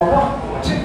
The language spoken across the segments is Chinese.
老我去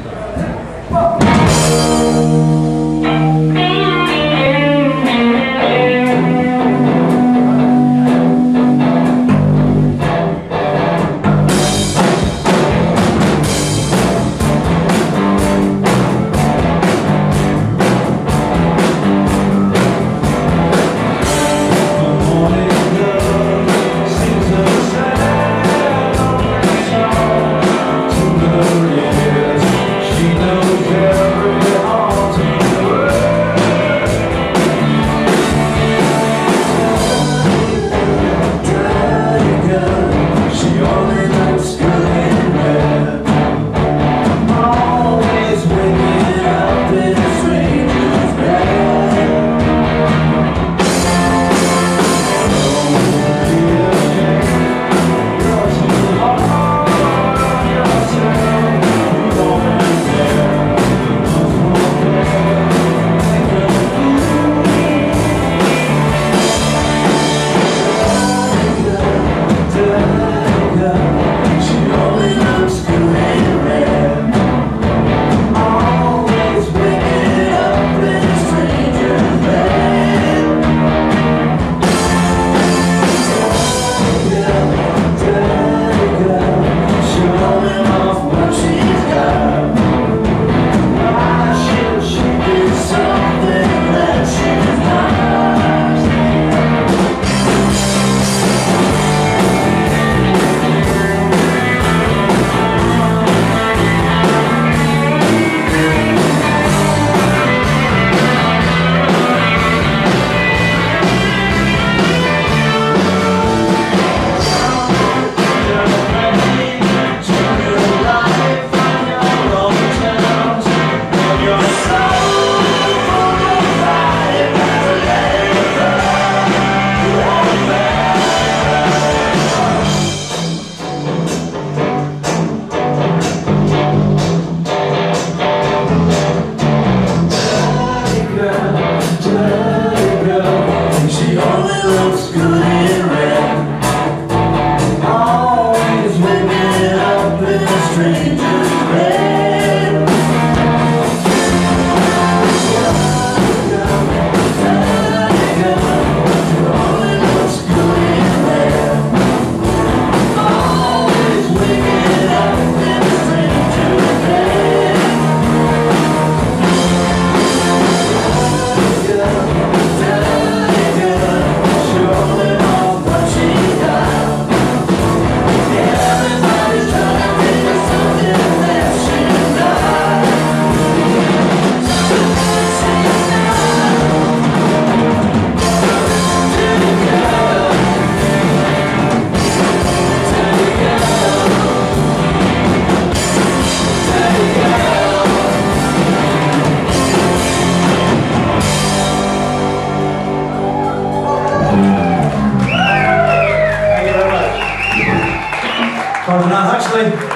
Actually,